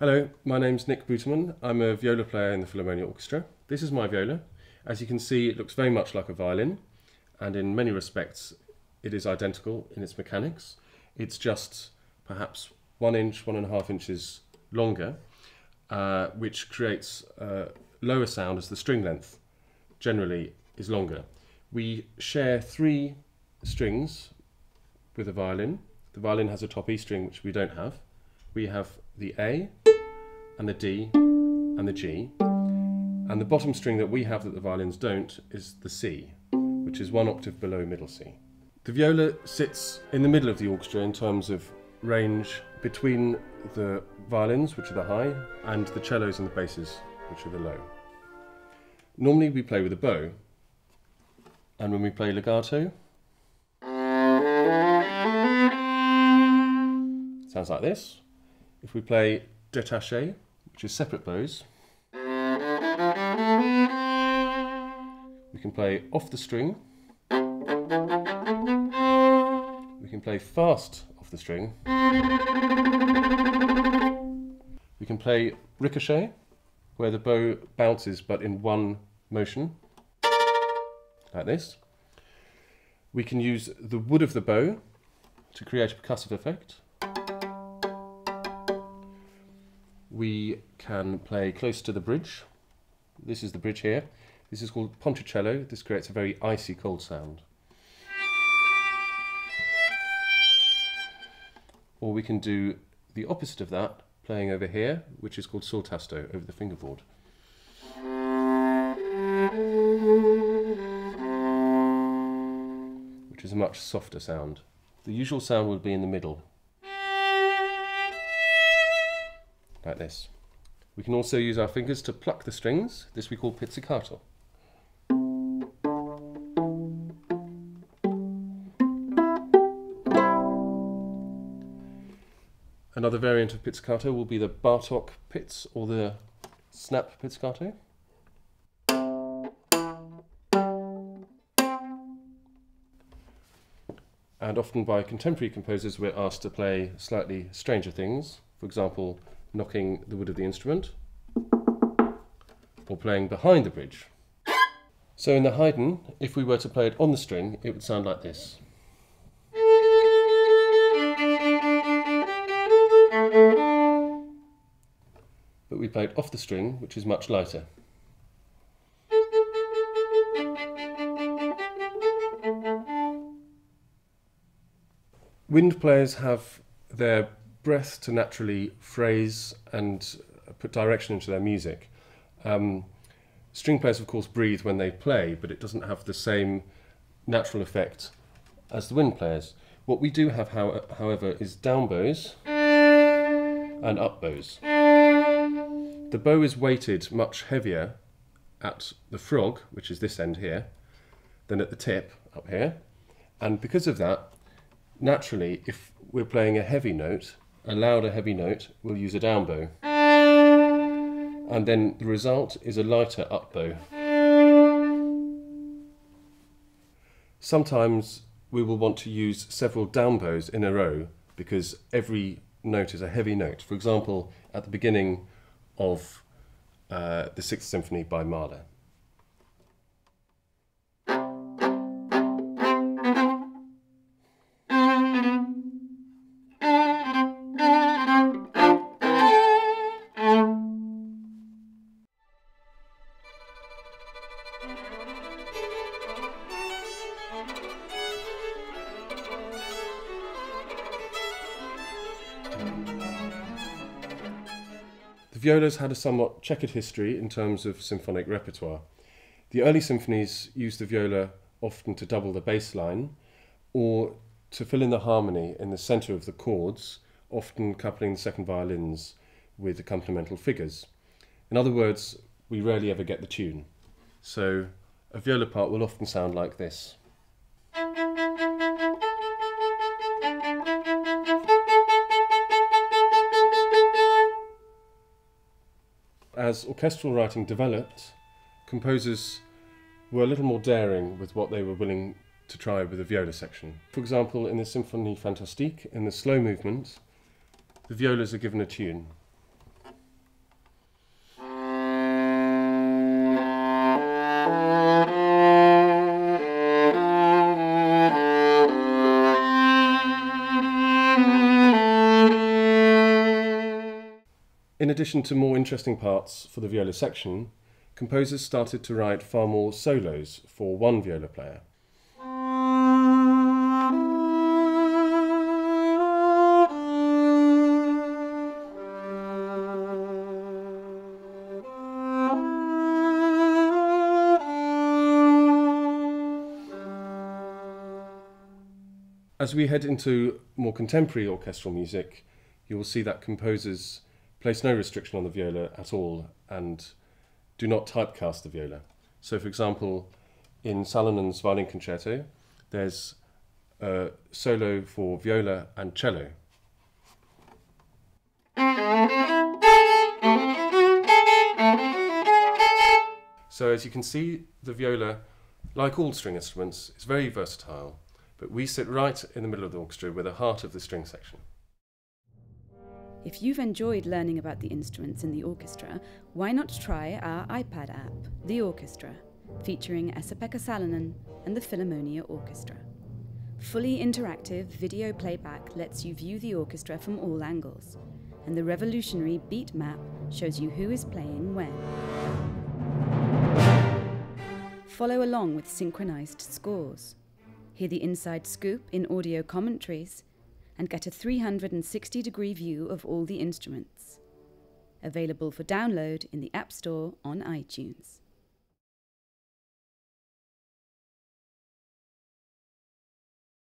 Hello, my name's Nick Bootiman. I'm a viola player in the Philharmonia Orchestra. This is my viola. As you can see, it looks very much like a violin, and in many respects, it is identical in its mechanics. It's just perhaps one inch, one and a half inches longer, uh, which creates a lower sound as the string length generally is longer. We share three strings with a violin. The violin has a top E string, which we don't have. We have the A and the D and the G. And the bottom string that we have that the violins don't is the C, which is one octave below middle C. The viola sits in the middle of the orchestra in terms of range between the violins, which are the high, and the cellos and the basses, which are the low. Normally we play with a bow, and when we play legato, sounds like this. If we play détaché, is separate bows, we can play off the string, we can play fast off the string, we can play ricochet, where the bow bounces but in one motion, like this. We can use the wood of the bow to create a percussive effect. We can play close to the bridge. This is the bridge here. This is called ponticello. This creates a very icy cold sound. Or we can do the opposite of that, playing over here, which is called sul tasto, over the fingerboard. which is a much softer sound. The usual sound would be in the middle, like this. We can also use our fingers to pluck the strings. This we call pizzicato. Another variant of pizzicato will be the Bartok pizz or the snap pizzicato. And often by contemporary composers, we're asked to play slightly stranger things. For example, knocking the wood of the instrument or playing behind the bridge. So in the Haydn, if we were to play it on the string, it would sound like this. But we play it off the string, which is much lighter. Wind players have their breath to naturally phrase and put direction into their music. Um, string players, of course, breathe when they play, but it doesn't have the same natural effect as the wind players. What we do have, how, however, is down bows and up bows. The bow is weighted much heavier at the frog, which is this end here, than at the tip up here. And because of that, naturally, if we're playing a heavy note, a louder heavy note, we'll use a down bow. And then the result is a lighter up bow. Sometimes we will want to use several down bows in a row because every note is a heavy note. For example, at the beginning of uh, the Sixth Symphony by Mahler. Violas had a somewhat checkered history in terms of symphonic repertoire. The early symphonies used the viola often to double the bass line or to fill in the harmony in the centre of the chords, often coupling the second violins with accompanimental figures. In other words, we rarely ever get the tune. So a viola part will often sound like this. as orchestral writing developed, composers were a little more daring with what they were willing to try with the viola section. For example, in the Symphonie Fantastique, in the slow movement, the violas are given a tune. In addition to more interesting parts for the viola section, composers started to write far more solos for one viola player. As we head into more contemporary orchestral music, you will see that composers place no restriction on the viola at all and do not typecast the viola. So, for example, in Salonen's violin concerto, there's a solo for viola and cello. So, as you can see, the viola, like all string instruments, is very versatile but we sit right in the middle of the orchestra with the heart of the string section. If you've enjoyed learning about the instruments in the orchestra, why not try our iPad app, The Orchestra, featuring Esa-Pekka Salonen and the Philharmonia Orchestra. Fully interactive video playback lets you view the orchestra from all angles, and the revolutionary beat map shows you who is playing when. Follow along with synchronized scores hear the inside scoop in audio commentaries, and get a 360 degree view of all the instruments. Available for download in the App Store on iTunes.